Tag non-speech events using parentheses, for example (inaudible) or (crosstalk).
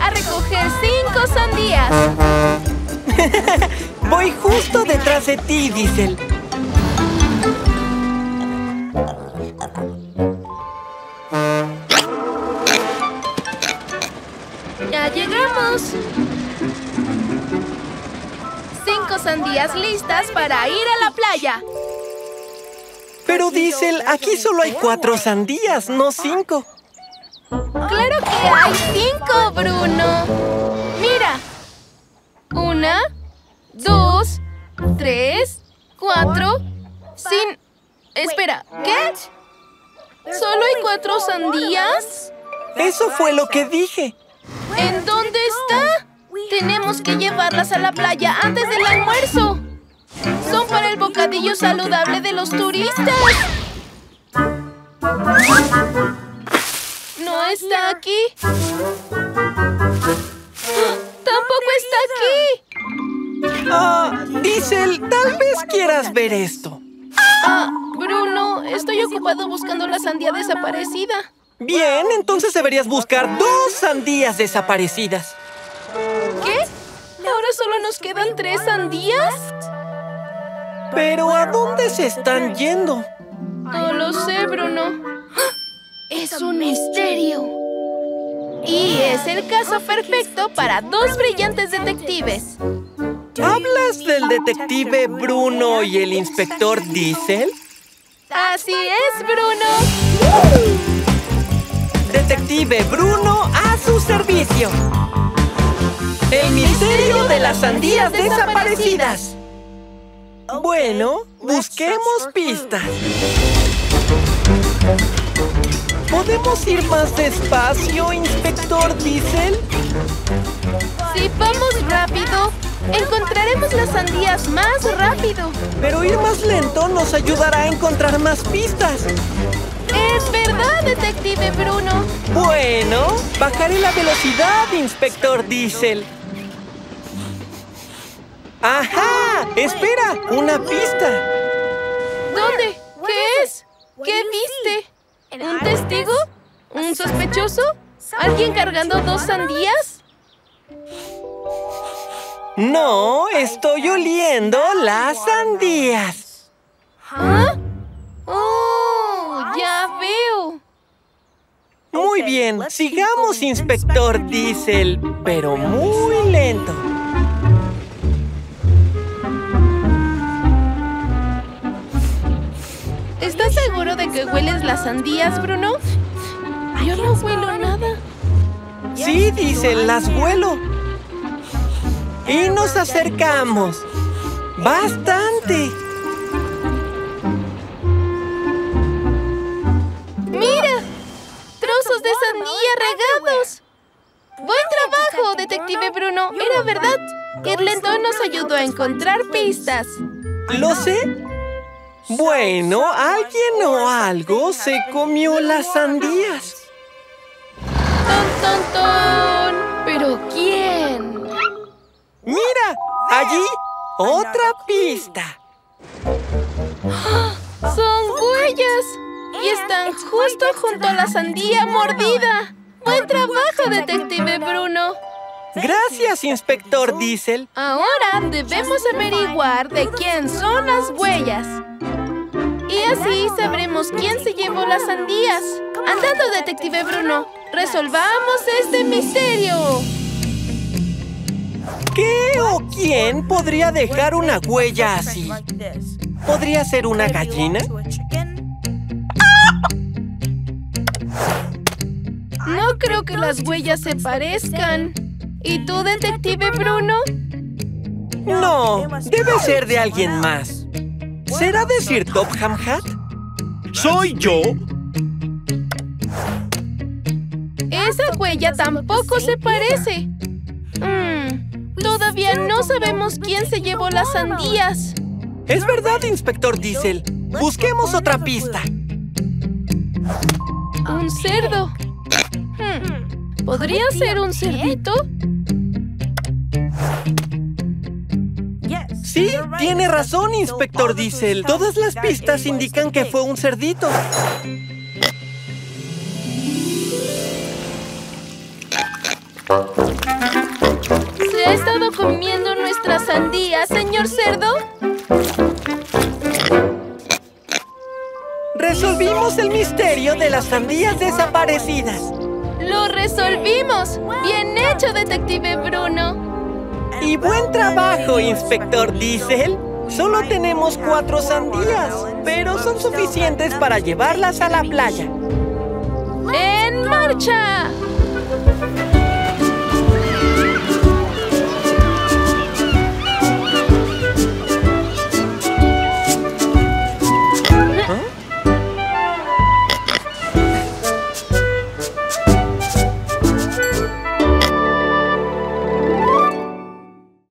a recoger cinco sandías. (laughs) Voy justo detrás de ti, Diesel. Ya llegamos. Cinco sandías listas para ir a la playa. Pero Diesel, aquí solo hay cuatro sandías, no cinco. ¡Claro que hay cinco, Bruno! ¡Mira! Una, dos, tres, cuatro, sin... Espera, ¿qué? ¿Solo hay cuatro sandías? Eso fue lo que dije. ¿En dónde está? Tenemos que llevarlas a la playa antes del almuerzo. Son para el bocadillo saludable de los turistas. ¿No está aquí? ¡Tampoco está aquí! Ah, Diesel, tal vez quieras ver esto. Ah, Bruno, estoy ocupado buscando la sandía desaparecida. Bien, entonces deberías buscar dos sandías desaparecidas. ¿Qué? ¿Ahora solo nos quedan tres sandías? Pero ¿a dónde se están yendo? No lo sé, Bruno. Es un misterio. Y es el caso perfecto para dos brillantes detectives. ¿Hablas del detective Bruno y el inspector Diesel? Así es, Bruno. Detective Bruno a su servicio. El misterio de las sandías desaparecidas. Bueno, busquemos pistas. ¿Podemos ir más despacio, inspector Diesel? Si vamos rápido, encontraremos las sandías más rápido. Pero ir más lento nos ayudará a encontrar más pistas. Es verdad, detective Bruno. Bueno, bajaré la velocidad, inspector Diesel. ¡Ajá! ¡Espera! ¡Una pista! ¿Dónde? ¿Qué es? ¿Qué viste? ¿Un testigo? ¿Un sospechoso? ¿Alguien cargando dos sandías? No, estoy oliendo las sandías. ¿Ah? ¡Oh! ¡Ya veo! Muy bien, sigamos, inspector Diesel, pero muy lento. ¿Estás seguro de que hueles las sandías, Bruno? Yo no huelo nada. Sí, Diesel, las huelo. Y nos acercamos. ¡Bastante! ¡Mira! ¡Trozos de sandía regados! ¡Buen trabajo, detective Bruno! Era verdad. Irlento nos ayudó a encontrar pistas. ¿Lo sé? Bueno, alguien o algo se comió las sandías. ¡Ton, ton, ton! ¿Pero quién? ¡Mira! ¡Allí! ¡Otra pista! ¡Son huellas! Y están justo junto a la sandía mordida. ¡Buen trabajo, detective Bruno! Gracias, inspector Diesel. Ahora debemos averiguar de quién son las huellas. Y así sabremos quién se llevó las sandías. Andando, detective Bruno. Resolvamos este misterio. ¿Qué o quién podría dejar una huella así? ¿Podría ser una gallina? No creo que las huellas se parezcan. ¿Y tú, detective Bruno? No, debe ser de alguien más. ¿Será de Sir Topham Hatt? ¿Soy yo? Esa huella tampoco se parece. Mm, todavía no sabemos quién se llevó las sandías. Es verdad, inspector Diesel. Busquemos otra pista. Un cerdo. Hmm, ¿Podría ser un cerdito? Tiene razón, inspector Diesel. Todas las pistas indican que fue un cerdito. ¿Se ha estado comiendo nuestra sandía, señor cerdo? Resolvimos el misterio de las sandías desaparecidas. ¡Lo resolvimos! ¡Bien hecho, detective Bruno! Y buen trabajo, inspector Diesel. Solo tenemos cuatro sandías, pero son suficientes para llevarlas a la playa. ¡En marcha!